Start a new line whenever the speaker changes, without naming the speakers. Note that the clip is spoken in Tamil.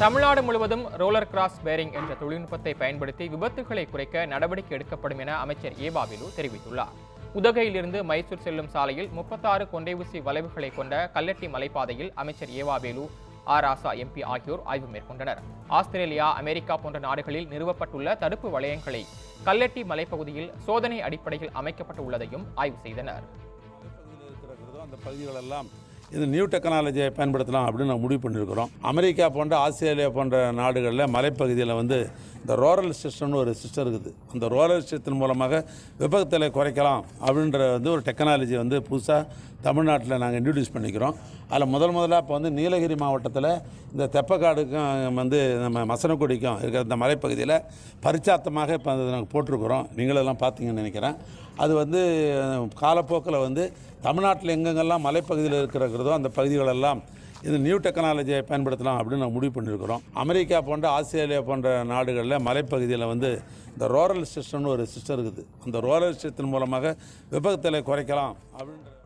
தமிழ்நாடு முழுவதும் ரோலர் கிராஸ் பேரிங் என்ற தொழில்நுட்பத்தை பயன்படுத்தி விபத்துகளை குறைக்க நடவடிக்கை எடுக்கப்படும் என அமைச்சர் ஏபாபிலு தெரிவித்துள்ளார். உதகையிலிருந்து மைசூர் செல்லும் சாலையில் முப்பத்தாறு கொண்டை ஊசி வளைவுகளை கொண்ட கல்லட்டி மலைப்பாதையில் அமைச்சர் ஏவாவேலு ஆர். ராசா எம்பி ஆகியோர் ஆய்வு மேற்கொண்டனர். ஆஸ்திரேலியா அமெரிக்கா போன்ற நாடுகளில் நிறுவப்பட்டுள்ள தடுப்பு வளையங்களை கல்லட்டி மலைப்பகுதியில் சோதனை அடிப்படையில் அமைக்கப்பட்டு உள்ளதையும் ஆய்வு செய்தனர்.
அந்த பகுதிகளெல்லாம் இது நியூ டெக்னாலஜியை பயன்படுத்தலாம் அப்படின்னு நான் முடிவு பண்ணியிருக்கிறோம். அமெரிக்கா போன்ற ஆஸ்திரேலியா போன்ற நாடுகளில் மலைப்பகுதியில் வந்து இந்த ரோரல் சிஸ்டம்னு ஒரு சிஸ்டம் இருக்குது. அந்த ரோரல் சிஸ்டம் மூலமாக விபத்தில் குறைக்கலாம் அப்படின்ற வந்து ஒரு டெக்னாலஜி வந்து புதுசாக தமிழ்நாட்டில் நாங்கள் இன்ட்ரடியூஸ் பண்ணிக்கிறோம். அதில் முதல் முதலாக இப்போ வந்து நீலகிரி மாவட்டத்தில் இந்த தெப்பக்காடுக்கும் வந்து நம்ம மசனக்குடிக்கும் இருக்கிற இந்த மலைப்பகுதியில் பரிச்சாத்தமாக இப்போ அதை நாங்கள் போட்டிருக்கிறோம். நீங்களெல்லாம் பார்த்தீங்கன்னு நினைக்கிறேன். அது வந்து காலப்போக்கில் வந்து தமிழ்நாட்டில் எங்கெங்கெல்லாம் மலைப்பகுதியில் இருக்கிறதோ அந்த பகுதிகளெல்லாம் இது நியூ டெக்னாலஜியை பயன்படுத்தலாம் அப்படின்னு நான் முடிவு பண்ணியிருக்கிறோம். அமெரிக்கா போன்ற ஆஸ்திரேலியா போன்ற நாடுகளில் மலைப்பகுதியில் வந்து இந்த ரோரல் சிஸ்டம்னு ஒரு சிஸ்டம் இருக்குது. அந்த ரோரல் சிஸ்டம் மூலமாக விபத்துகளை குறைக்கலாம் அப்படின்ற